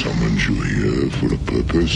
summoned you here for a purpose.